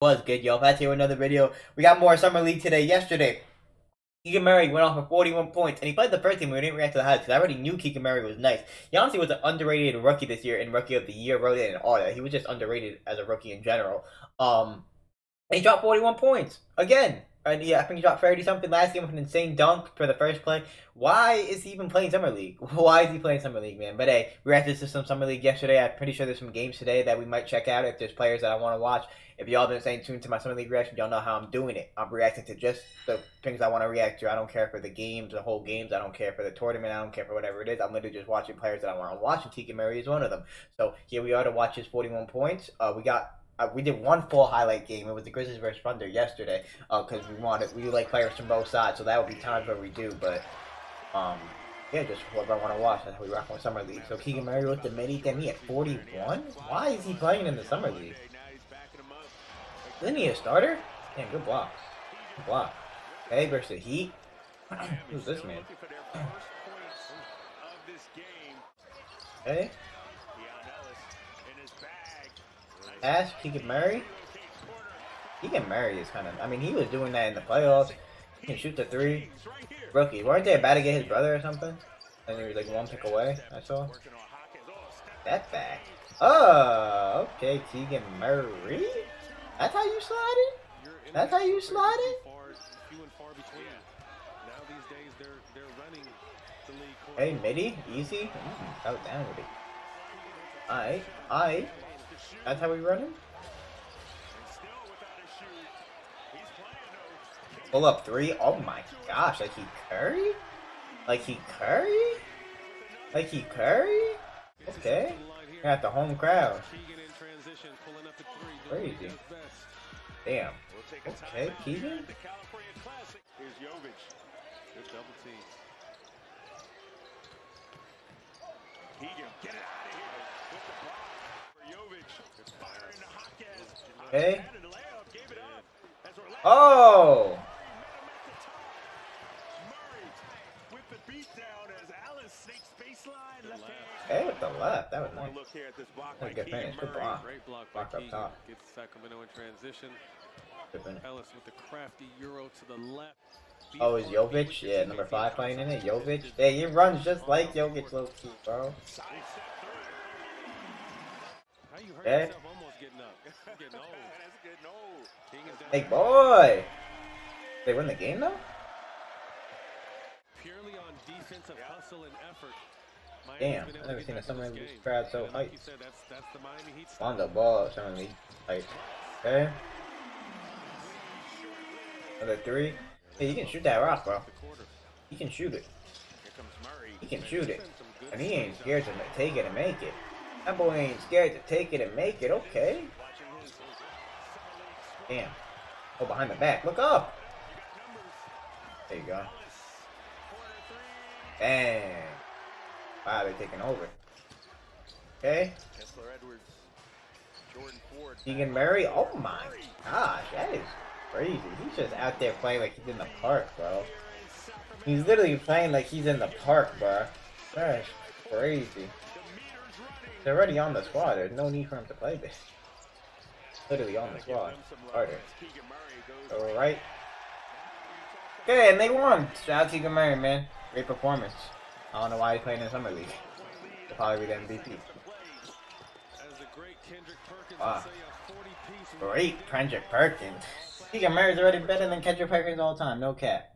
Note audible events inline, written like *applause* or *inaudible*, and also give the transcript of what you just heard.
was good, y'all. Back here another video. We got more Summer League today. Yesterday, Keegan Murray went off for 41 points, and he played the first team. We didn't react to the highlights because I already knew Keegan Murray was nice. He honestly was an underrated rookie this year and rookie of the year, wrote it and all that. He was just underrated as a rookie in general. Um, he dropped 41 points again. And yeah, I think he dropped 30 something last game with an insane dunk for the first play. Why is he even playing Summer League? *laughs* Why is he playing Summer League, man? But hey, we reacted to some Summer League yesterday. I'm pretty sure there's some games today that we might check out if there's players that I want to watch. If y'all been staying tuned to my Summer League reaction, y'all know how I'm doing it. I'm reacting to just the things I want to react to. I don't care for the games, the whole games. I don't care for the tournament. I don't care for whatever it is. I'm literally just watching players that I want to watch, and Keegan Murray is one of them. So here we are to watch his 41 points. Uh, we got uh, we did one full highlight game. It was the Grizzlies versus Thunder yesterday. because uh, we wanted we like players from both sides, so that would be times where we do. But um, yeah, just whoever I want to watch. That's how we rock on Summer League. So Keegan Murray with the midi, then he at 41. Why is he playing in the Summer League? Isn't he a starter? Damn, good block. Good block. Hey, versus the Heat. *clears throat* Who's this man? *clears throat* Hey. Ash, Keegan Murray. can Murray is kind of. I mean, he was doing that in the playoffs. He can shoot the three. Rookie. Weren't they about to get his brother or something? And he was like one pick away. I saw. That back. Oh, okay, Keegan Murray. That's how you slide it. That's how you slide it. Hey, midi, easy. Mm, out down with it. Alright, alright. That's how we run him? Pull up three? Oh my gosh, like he Curry? Like he Curry? Like he Curry? Okay. Got the home crowd. Crazy. Damn. Okay, Keegan? Here's Jovic. Good double team. Keegan, get it out of here with the block. Okay. Oh! Hey, with the left. That was nice. Look here at this block by good finish. Good block. Great block by up top. Gets Sacramento in transition. Ellis with the crafty euro to the left. Oh, is Jovic? Yeah, number five playing in it. Jovic. Yeah, he runs just like Jovic, low key, bro. Okay. *laughs* Hey boy! They win the game though? Purely on defensive hustle and effort. Damn, I've never seen a Summer League crowd so hyped. On the ball, Summer League hyped. Okay. Another three. Hey, you can shoot that rock, bro. You can shoot it. He can shoot it. And he ain't scared to take it and make it. That boy ain't scared to take it and make it. Okay. Damn. Oh, behind the back. Look up. There you go. Bang. Wow, they're taking over. Okay. Keegan Murray. Oh my gosh, that is crazy. He's just out there playing like he's in the park, bro. He's literally playing like he's in the park, bro. That's crazy. They're already on the squad. There's no need for him to play this. Literally on the squad. Harder. Alright. Okay, and they won. Shout out to Keegan Murray, man. Great performance. I don't know why he's playing in Summer League. He'll probably be the MVP. Wow. Great Kendrick Perkins. Keegan Murray's already better than Kendrick Perkins all the time. No cap.